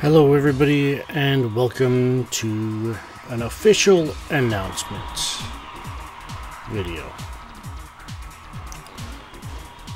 Hello, everybody, and welcome to an official announcement video.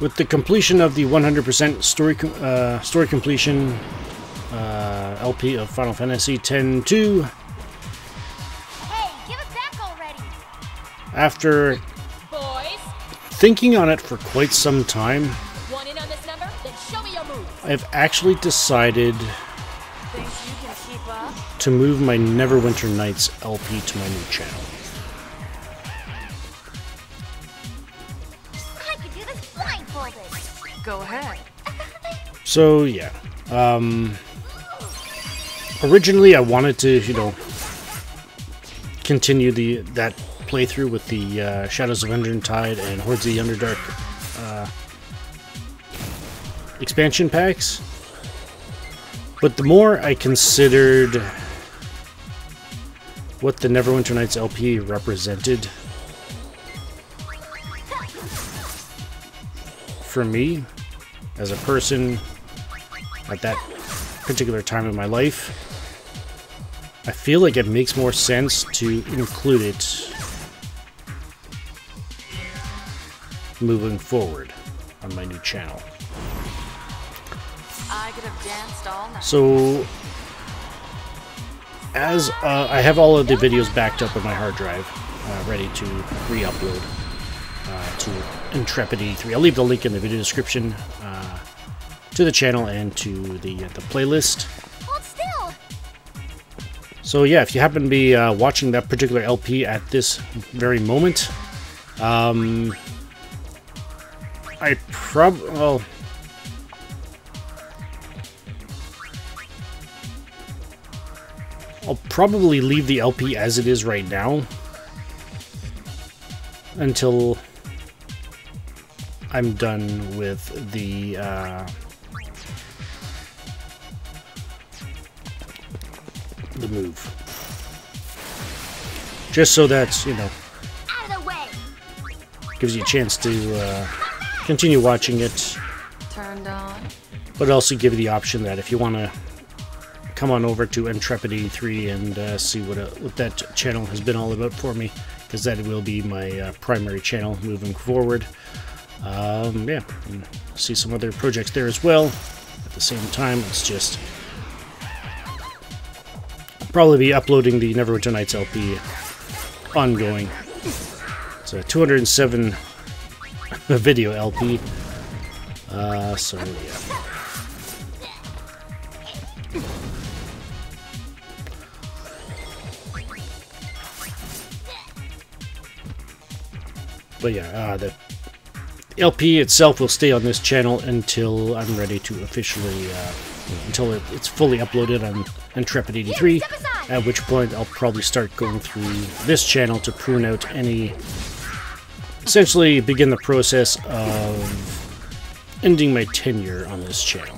With the completion of the 100% story uh, story completion uh, LP of Final Fantasy X-2, Hey, give it back already! after Boys, thinking on it for quite some time, in on this number? Then show me your. I've actually decided to move my Neverwinter Nights LP to my new channel. I could do this blindfolded. Go ahead. So yeah, um, originally I wanted to, you know, continue the that playthrough with the uh, Shadows of Undrentide and Hordes of the Underdark uh, expansion packs, but the more I considered what the Neverwinter Nights LP represented for me as a person at that particular time in my life, I feel like it makes more sense to include it moving forward on my new channel. I could have danced all night. So, as uh, I have all of the videos backed up on my hard drive, uh, ready to re-upload uh, to Entrepid 3 I'll leave the link in the video description uh, to the channel and to the uh, the playlist. So yeah, if you happen to be uh, watching that particular LP at this very moment, um, I prob well. I'll probably leave the LP as it is right now until I'm done with the uh, the move. Just so that, you know, Out of the way! gives you a chance to uh, continue watching it, Turned on. but also give you the option that if you want to come on over to Entrepid 83 and uh, see what, uh, what that channel has been all about for me, because that will be my uh, primary channel moving forward. Um, yeah, see some other projects there as well. At the same time, it's just probably be uploading the Neverwinter Nights LP ongoing. It's a 207 video LP. Uh, so yeah. But yeah, uh, the LP itself will stay on this channel until I'm ready to officially, uh, until it, it's fully uploaded on Entrepid 83, Step aside! at which point I'll probably start going through this channel to prune out any, essentially begin the process of ending my tenure on this channel.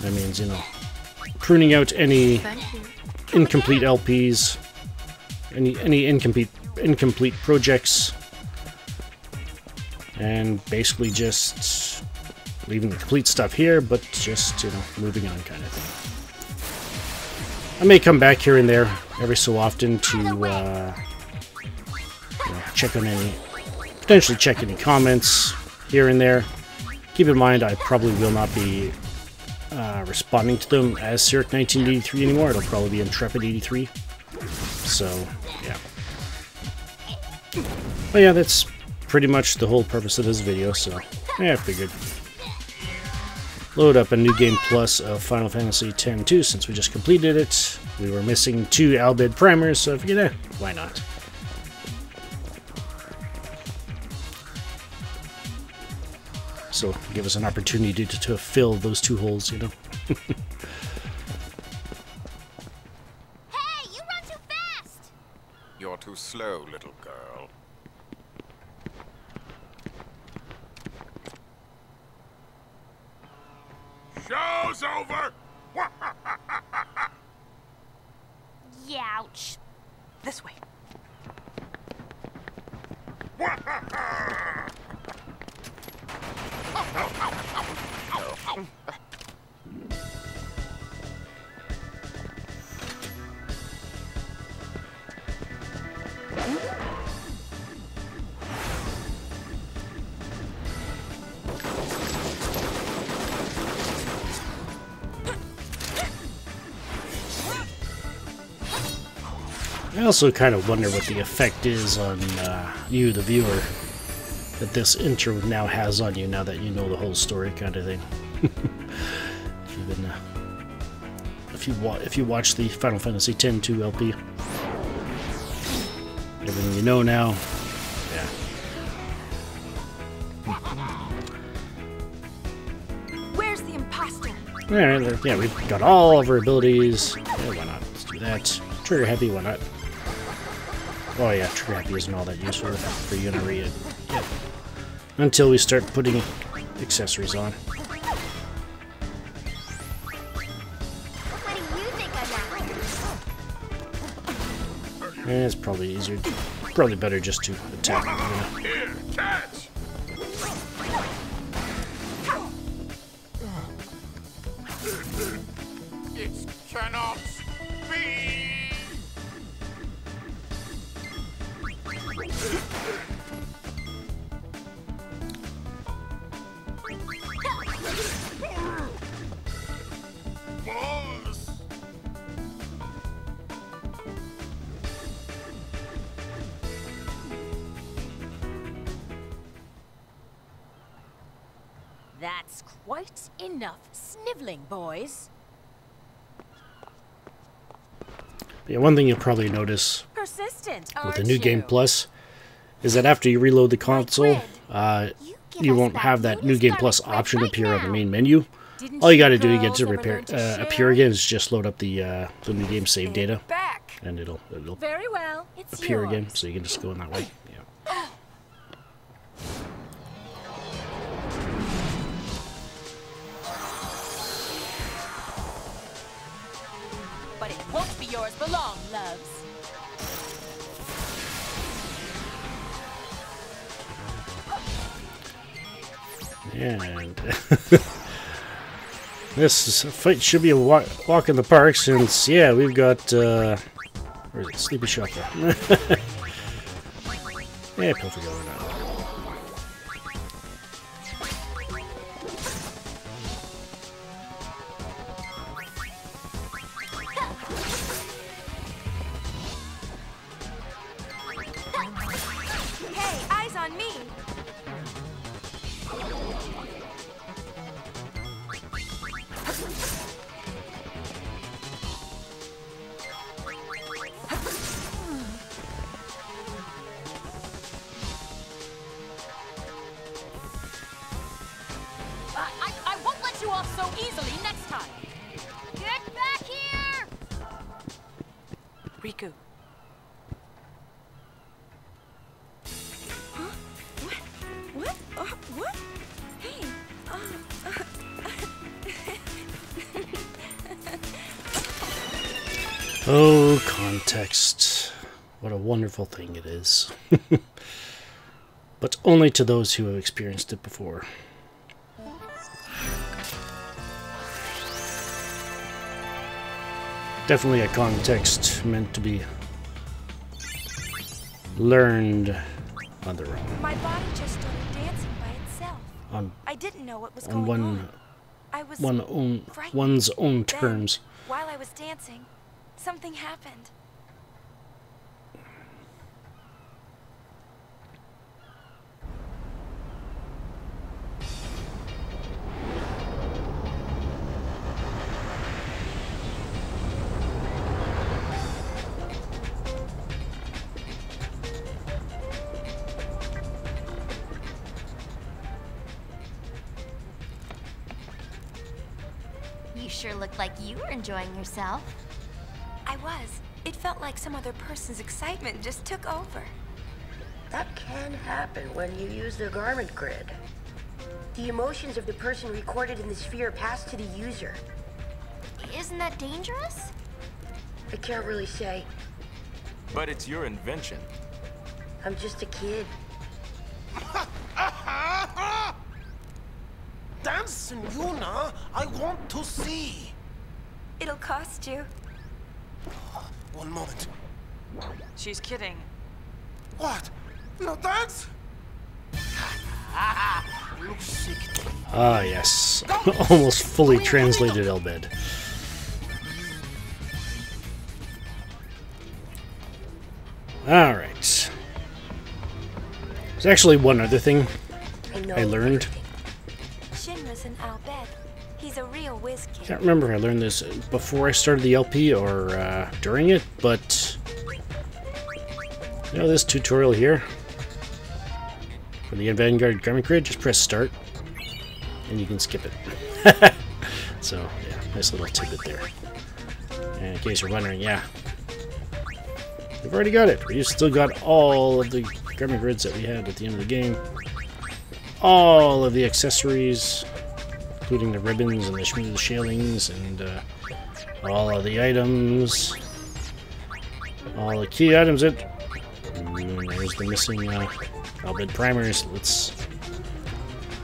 That means, you know, pruning out any incomplete LPs, any any incomplete incomplete projects, and basically just leaving the complete stuff here, but just you know moving on kind of thing. I may come back here and there every so often to uh, you know, check on any potentially check any comments here and there. Keep in mind, I probably will not be uh, responding to them as Cyric 1983 anymore. It'll probably be Entrepid 83. So, yeah. But yeah, that's pretty much the whole purpose of this video, so yeah, I figured. Load up a new game plus of Final Fantasy X-2 since we just completed it. We were missing two Al Bhed primers, so I figured, eh, why not? So, give us an opportunity to, to fill those two holes, you know? slow, little girl. Show's over! Youch. This way. I also kind of wonder what the effect is on uh, you, the viewer, that this intro now has on you now that you know the whole story, kind of thing. if you've been, uh, if you wa- if you watch the Final Fantasy X 2 LP, everything you know now, yeah. Where's the imposter? Alright, yeah, we've got all of our abilities. Yeah, why not? Let's do that. Trigger happy, why not? Oh yeah, happy isn't all that useful for you it. Yep. Until we start putting accessories on. Eh, it's probably easier. Probably better just to attack. You know? Quite enough sniveling, boys. Yeah, one thing you'll probably notice Persistent, with the new Game? Plus is that after you reload the console, uh, You you won't have that new Game Plus option right appear on the main menu. Didn't All you you gotta do to get to repair to uh, appear again is just load up the uh, the new game save data, and it'll it'll Very well. It's appear yours. again. So you can just go in that way. Yeah. yours for long, loves. And this is- fight should be a walk, walk in the park since, yeah, we've got, uh, where's it? Sleepy Shopper. yeah, perfect going on. So easily next time. Get back here! Rikku. What? Uh, what? Hey, Oh, context. What a wonderful thing it is. but only to those who have experienced it before. Definitely a context meant to be learned on their own. my body just started dancing by itself. On, I didn't know what was on going one, on. I was one own, one's own Then, terms. While I was dancing, something happened. You sure looked like you were enjoying yourself. I was. It felt like some other person's excitement just took over. That can happen when you use the garment grid. The emotions of the person recorded in the sphere pass to the user. Isn't that dangerous? I can't really say. But it's your invention. I'm just a kid. Dancing, Yuna, I want to see. It'll cost you. One moment. She's kidding. What? No dance? Looks sick. Ah, yes. Almost fully translated Al Bhed. Alright. There's actually one other thing I know. I learned. Can't remember if I learned this before I started the LP or uh, during it, but you know this tutorial here for the Vanguard Garment Grid, just press start and you can skip it. so yeah, nice little tidbit there. And in case you're wondering, yeah, we've already got it. We've still got all of the Garment Grids that we had at the end of the game. All of the accessories, including the ribbons and the smooth shalings and uh, all of the items, all the key items. That mm, there's the missing uh, Al Bhed primers. Let's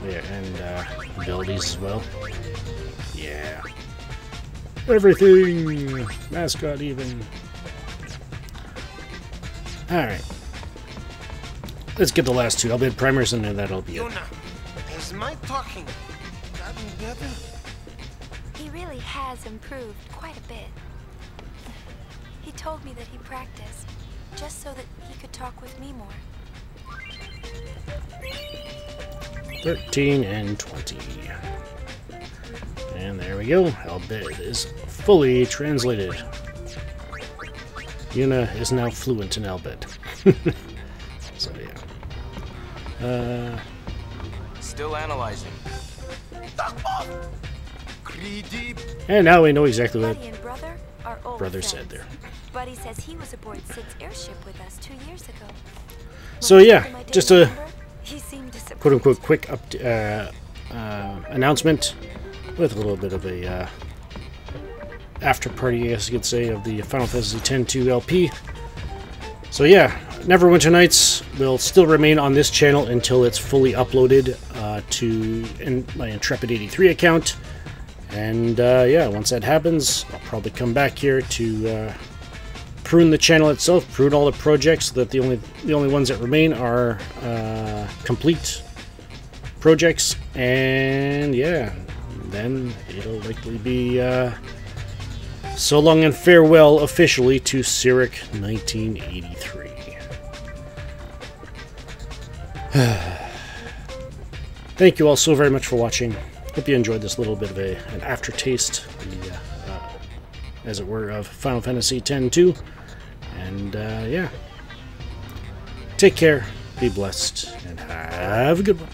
yeah, and uh, abilities as well. Yeah, everything mascot even. All right. Let's get the last two. Al Bhed primers, and then that'll be it. Yuna, is my talking gotten better? He really has improved quite a bit. He told me that he practiced just so that he could talk with me more. 13 and 20. And there we go. Al Bhed is fully translated. Yuna is now fluent in Al Bhed. so yeah. Uh, Still analyzing. And now we know exactly what brother brother said there. Buddy says he was aboard Cid's airship with us two years ago. So yeah, told him I didn't just a remember, he seemed disappointed. quote unquote quick up uh, uh, announcement with a little bit of a uh, after party, I guess you could say, of the Final Fantasy X-2 LP. So yeah, Neverwinter Nights will still remain on this channel until it's fully uploaded to in my Entrepid 83 account. And uh, yeah, once that happens, I'll probably come back here to uh, prune the channel itself, prune all the projects, so that the only the only ones that remain are uh, complete projects. And yeah, then it'll likely be uh, so long and farewell officially to Cyric 1983. Thank you all so very much for watching. Hope you enjoyed this little bit of a, an aftertaste, the, uh, as it were, of Final Fantasy X-2. And uh, yeah, take care, be blessed, and have a good one.